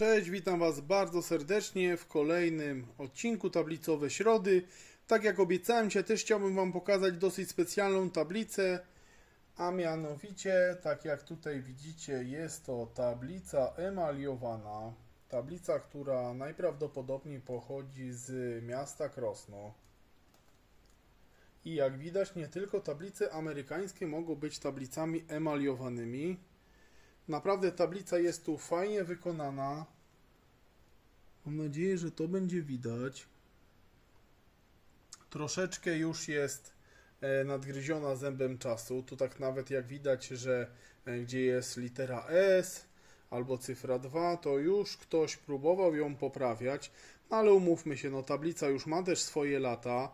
Cześć, witam Was bardzo serdecznie w kolejnym odcinku Tablicowe Środy. Tak jak obiecałem się, też chciałbym Wam pokazać dosyć specjalną tablicę, a mianowicie, tak jak tutaj widzicie, jest to tablica emaliowana. Tablica, która najprawdopodobniej pochodzi z miasta Krosno. I jak widać, nie tylko tablice amerykańskie mogą być tablicami emaliowanymi. Naprawdę tablica jest tu fajnie wykonana. Mam nadzieję, że to będzie widać. Troszeczkę już jest e, nadgryziona zębem czasu. Tu tak nawet jak widać, że e, gdzie jest litera S albo cyfra 2, to już ktoś próbował ją poprawiać. No ale umówmy się, no tablica już ma też swoje lata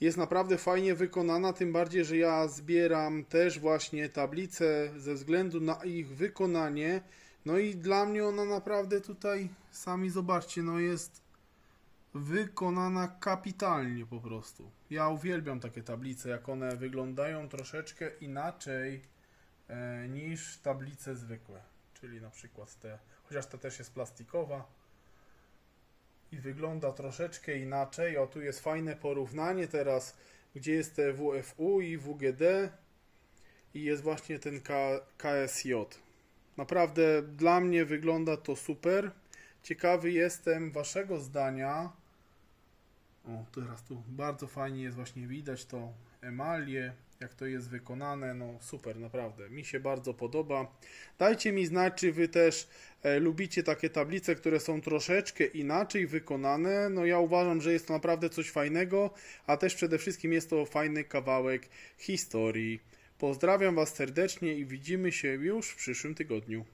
jest naprawdę fajnie wykonana, tym bardziej, że ja zbieram też właśnie tablice ze względu na ich wykonanie. No i dla mnie ona naprawdę tutaj, sami zobaczcie, no jest wykonana kapitalnie po prostu. Ja uwielbiam takie tablice, jak one wyglądają troszeczkę inaczej e, niż tablice zwykłe. Czyli na przykład te, chociaż ta też jest plastikowa i wygląda troszeczkę inaczej. O, tu jest fajne porównanie teraz, gdzie jest te WFU i WGD i jest właśnie ten K KSJ. Naprawdę dla mnie wygląda to super. Ciekawy jestem Waszego zdania. O, teraz tu bardzo fajnie jest właśnie widać to emalię, jak to jest wykonane. No super, naprawdę. Mi się bardzo podoba. Dajcie mi znać, czy Wy też e, lubicie takie tablice, które są troszeczkę inaczej wykonane. No ja uważam, że jest to naprawdę coś fajnego, a też przede wszystkim jest to fajny kawałek historii. Pozdrawiam Was serdecznie i widzimy się już w przyszłym tygodniu.